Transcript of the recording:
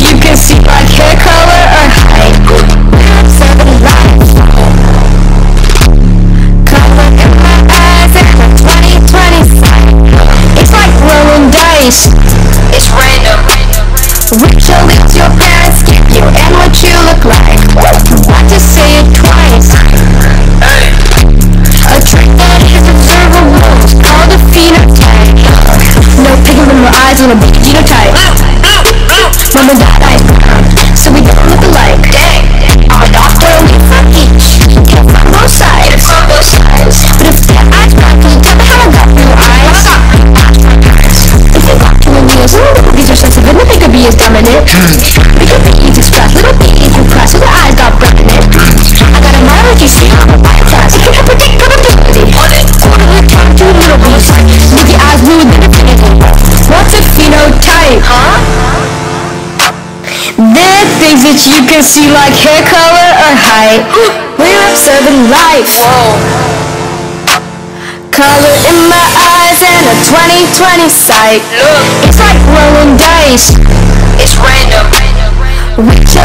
you can see hair color or height. We're observing life. Color in my eyes a 2020 sight. It's like rolling dice. It's random. Which a big genotype. Mom and dad so we don't look alike. dang. A doctor only from each. Get from both sides. From both sides. But if their eyes you tell me how I got blue eyes? If they got two wheels, these are sensitive and they could be as dominant. Phenotype? Huh? They're things that you can see like hair color or height. We're observing life. Whoa. Color in my eyes and a 2020 sight. Look, It's like rolling dice. it's random. Which